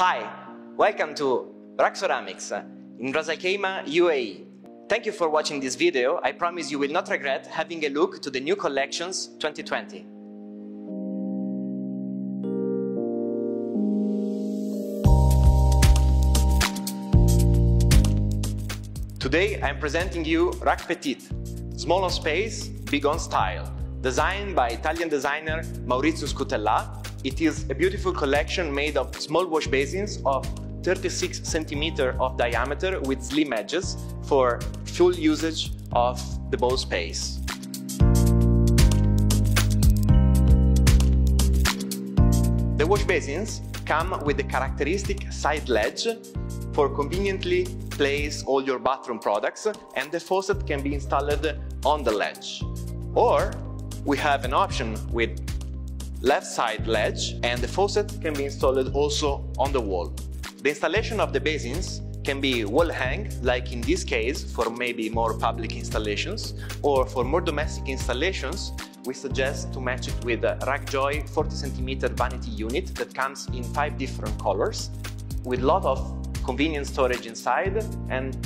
Hi, welcome to RAK Ceramics uh, in Ras Al UAE. Thank you for watching this video. I promise you will not regret having a look to the new collections 2020. Today I'm presenting you RAK Petit, small on space, big on style. Designed by Italian designer Maurizio Scutellà, it is a beautiful collection made of small wash basins of 36 centimeter of diameter with slim edges for full usage of the bowl space. The wash basins come with the characteristic side ledge for conveniently place all your bathroom products and the faucet can be installed on the ledge. Or we have an option with left side ledge and the faucet can be installed also on the wall. The installation of the basins can be wall hang, like in this case for maybe more public installations, or for more domestic installations, we suggest to match it with a RAK-Joy 40 cm vanity unit that comes in five different colors, with lot of convenient storage inside and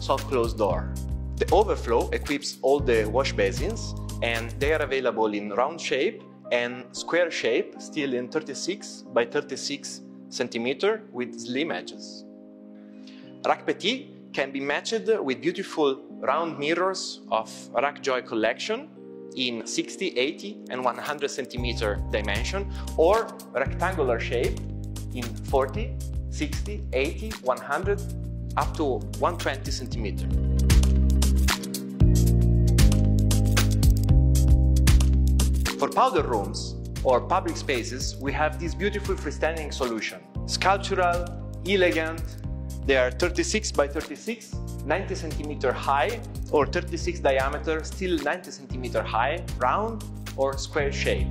soft close door. The overflow equips all the wash basins and they are available in round shape and square shape, still in 36 by 36 centimeter with slim edges. RAK Petit can be matched with beautiful round mirrors of RAK-Joy collection in 60, 80 and 100 centimeter dimension or rectangular shape in 40, 60, 80, 100 up to 120 centimeter. Powder rooms or public spaces, we have this beautiful freestanding solution. Sculptural, elegant, they are 36 by 36, 90 centimeter high or 36 diameter, still 90 centimeter high, round or square shape.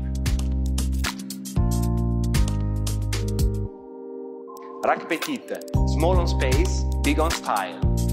RAK Petit, small on space, big on style.